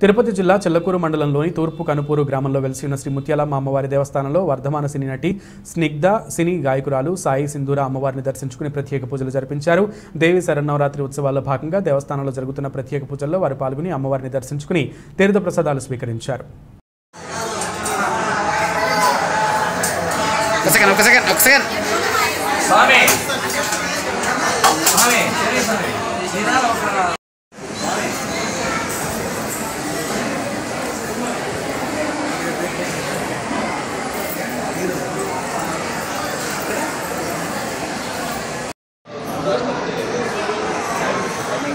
తిరుపతి జిల్లా చెల్లకూరు మండలంలోని తూర్పు కనుపూరు గ్రామంలో వెలిసి ఉన్న శ్రీ ముత్యాలమ్మ అమ్మవారి దేవస్థానంలో వర్ధమాన సినీ నటి స్నిగ్ధ సినీ గాయకురాలు సాయి సింధూర అమ్మవారిని దర్శించుకుని ప్రత్యేక పూజలు జరిపించారు. దేవి శరన్నవరాత్రి ఉత్సవాల్లో భాగంగా దేవస్థానంలో జరుగుతున్న ప్రత్యేక పూజల్లో వారు పాల్గొని అమ్మవారిని దర్శించుకుని తీర్థ ప్రసాదాలు స్వీకరించారు.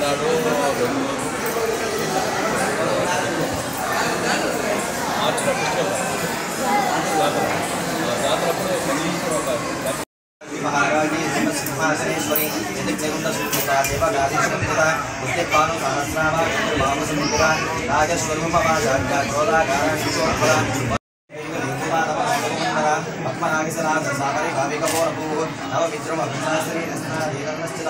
avocado, ఆచరణ పుష్కం జాతర జాతరప్పుడు కనీసం ఒక సింహాసనేశ్వరి జగన్న సూచితా దేవగాధిష్ఠంపురా ఉద్యపాను సహస్రామ వామసింపురా రాజస్వరూపమాచార్య గోళాకారాశిశోపురా పద్మనాగసరాజ సాగరి భావికపోరభూ నవమిత్రమభిశాస్త్రీ రచనా దేవన్నశ్చిత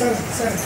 सर सर